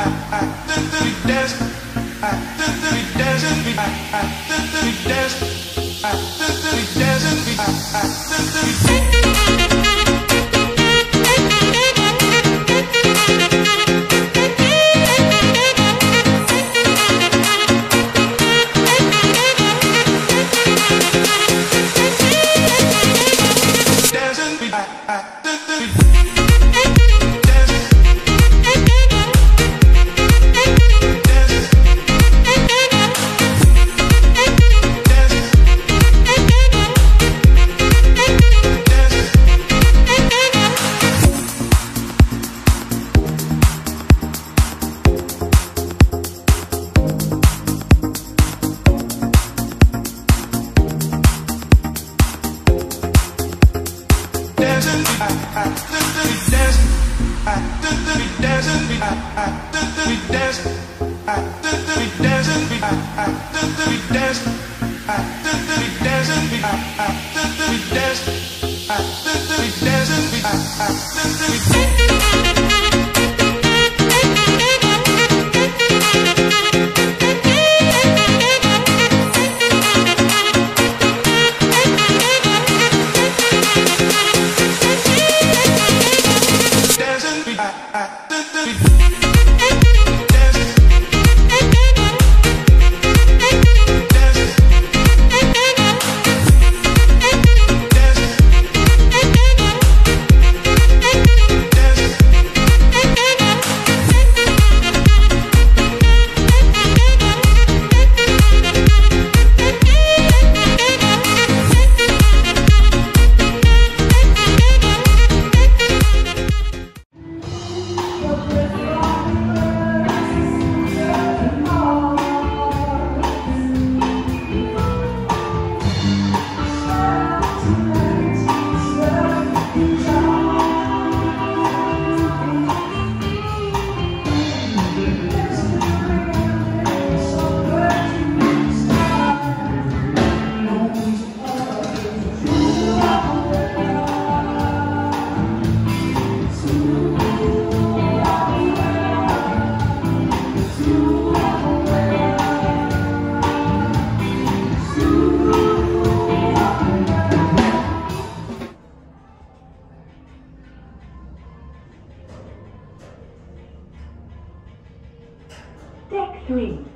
ha, ha. Deck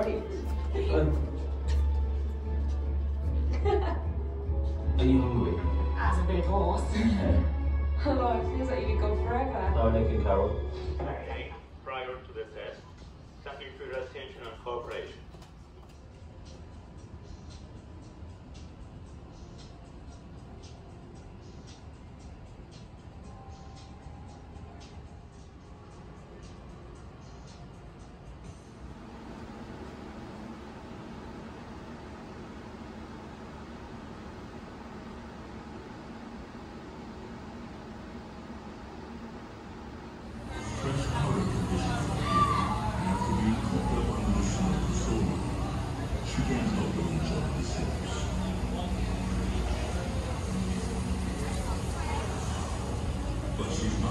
is great. Are you hungry? That's a big horse. Hello, it feels like you could go forever. Oh, Nick and Carol. Prior to the eh? test, thank you for your attention and cooperation.